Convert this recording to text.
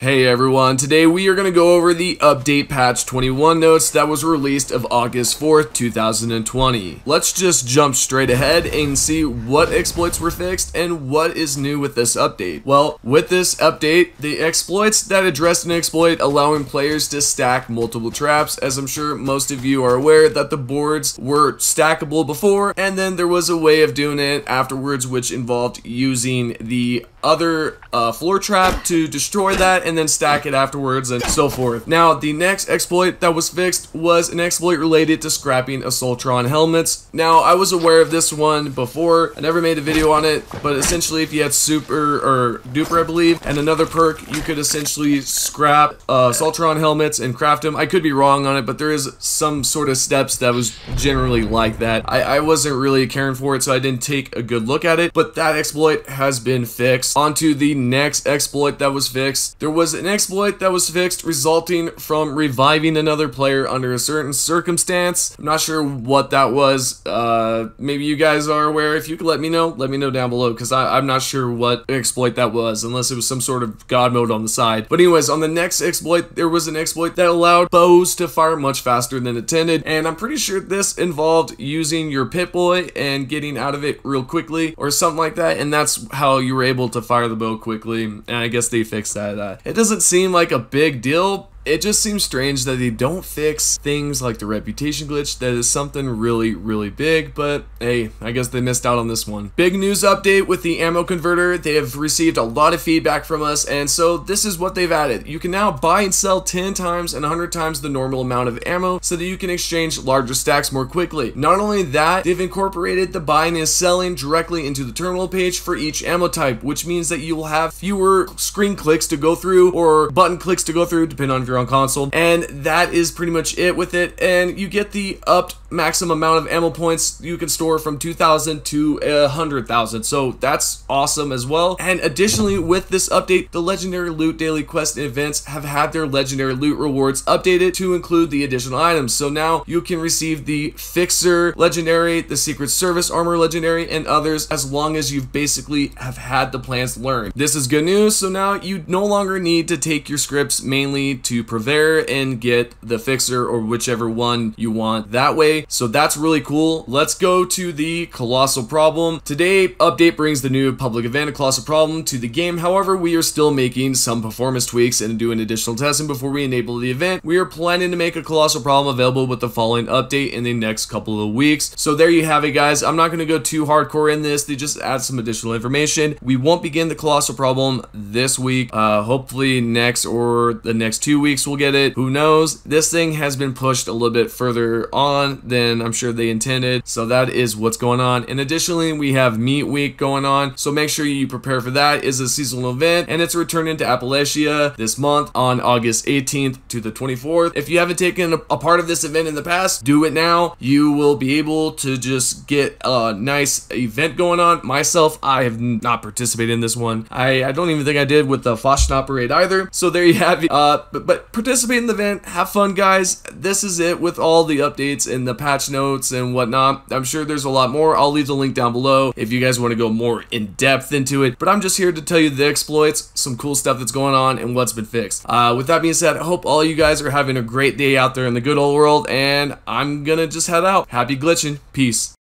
Hey everyone, today we are going to go over the update patch 21 notes that was released of August 4th, 2020. Let's just jump straight ahead and see what exploits were fixed and what is new with this update. Well, with this update, the exploits that addressed an exploit allowing players to stack multiple traps, as I'm sure most of you are aware that the boards were stackable before, and then there was a way of doing it afterwards which involved using the other uh, floor trap to destroy that and then stack it afterwards and so forth. Now, the next exploit that was fixed was an exploit related to scrapping Assaultron helmets. Now, I was aware of this one before. I never made a video on it, but essentially if you had Super or Duper, I believe, and another perk, you could essentially scrap uh, Assaultron helmets and craft them. I could be wrong on it, but there is some sort of steps that was generally like that. I, I wasn't really caring for it, so I didn't take a good look at it, but that exploit has been fixed. Onto the next exploit that was fixed. There was an exploit that was fixed resulting from reviving another player under a certain circumstance. I'm not sure what that was. Uh, maybe you guys are aware. If you could let me know, let me know down below because I'm not sure what exploit that was unless it was some sort of god mode on the side. But anyways, on the next exploit, there was an exploit that allowed bows to fire much faster than intended. And I'm pretty sure this involved using your Pip-Boy and getting out of it real quickly or something like that. And that's how you were able to fire the bow quickly. And I guess they fixed that. Uh, it doesn't seem like a big deal, it just seems strange that they don't fix things like the reputation glitch that is something really, really big, but hey, I guess they missed out on this one. Big news update with the ammo converter. They have received a lot of feedback from us, and so this is what they've added. You can now buy and sell 10 times and 100 times the normal amount of ammo so that you can exchange larger stacks more quickly. Not only that, they've incorporated the buying and selling directly into the terminal page for each ammo type, which means that you will have fewer screen clicks to go through or button clicks to go through, depending on if you're on console. And that is pretty much it with it. And you get the upped maximum amount of ammo points you can store from 2,000 to 100,000. So that's awesome as well. And additionally, with this update, the Legendary Loot Daily Quest events have had their Legendary Loot rewards updated to include the additional items. So now you can receive the Fixer Legendary, the Secret Service Armor Legendary, and others as long as you've basically have had the plans learned. This is good news. So now you no longer need to take your scripts mainly to Purveyor and get the Fixer or whichever one you want that way so that's really cool. Let's go to the Colossal Problem. Today, Update brings the new public event, Colossal Problem, to the game. However, we are still making some performance tweaks and doing additional testing before we enable the event. We are planning to make a Colossal Problem available with the following update in the next couple of weeks. So there you have it, guys. I'm not going to go too hardcore in this. They just add some additional information. We won't begin the Colossal Problem this week. Uh, hopefully next or the next two weeks we'll get it. Who knows? This thing has been pushed a little bit further on than I'm sure they intended. So that is what's going on. And additionally, we have Meat Week going on. So make sure you prepare for that. Is a seasonal event and it's returning to Appalachia this month on August 18th to the 24th. If you haven't taken a, part of this event in the past, do it now. You will be able to just get a nice event going on. Myself, I have not participated in this one. I, I don't even think I did with the Fasnacht Parade either. So there you have it. Uh, but, but participate in the event. Have fun, guys. This is it with all the updates and the patch notes and whatnot. I'm sure there's a lot more. I'll leave the link down below if you guys want to go more in depth into it. But I'm just here to tell you the exploits, some cool stuff that's going on, and what's been fixed. Uh, with that being said, I hope all you guys are having a great day out there in the good old world, and I'm gonna just head out. Happy glitching. Peace.